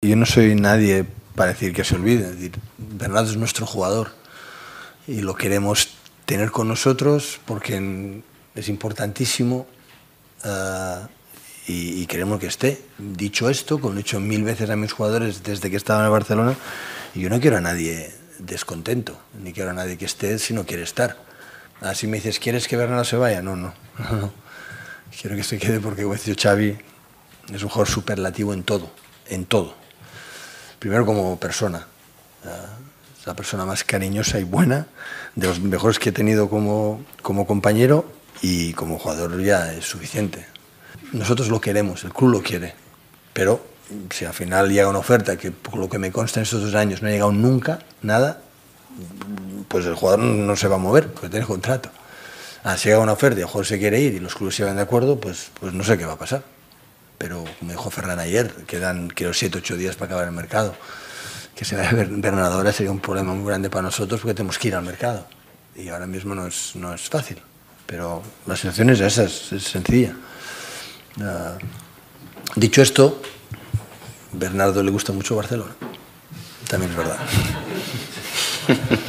Yo no soy nadie para decir que se olvide. Bernardo es nuestro jugador y lo queremos tener con nosotros porque es importantísimo uh, y, queremos que esté. Dicho esto, como he dicho mil veces a mis jugadores desde que estaba en Barcelona, yo no quiero a nadie descontento, ni quiero a nadie que esté si no quiere estar. Así me dices, ¿quieres que Bernardo se vaya? No, no, no. Quiero que se quede porque, como dicho Xavi, es un jugador superlativo en todo, en todo primero como persona. Es la persona más cariñosa y buena, de los mejores que he tenido como, como compañero y como jugador ya es suficiente. Nosotros lo queremos, el club lo quiere, pero si al final llega una oferta que por lo que me consta en estos dos años no ha llegado nunca, nada, pues el jugador no se va a mover porque tiene contrato. Ah, si llega una oferta y el jugador se quiere ir y los clubes se van de acuerdo, pues, pues no sé qué va a pasar pero como dijo Ferran ayer, quedan creo 7 8 días para acabar el mercado. Que sea Bernadora sería un problema muy grande para nosotros porque tenemos que ir al mercado. Y ahora mismo no es, no es fácil. Pero la situación es esa, es, es sencilla. Uh, dicho esto, Bernardo le gusta mucho Barcelona. También es verdad.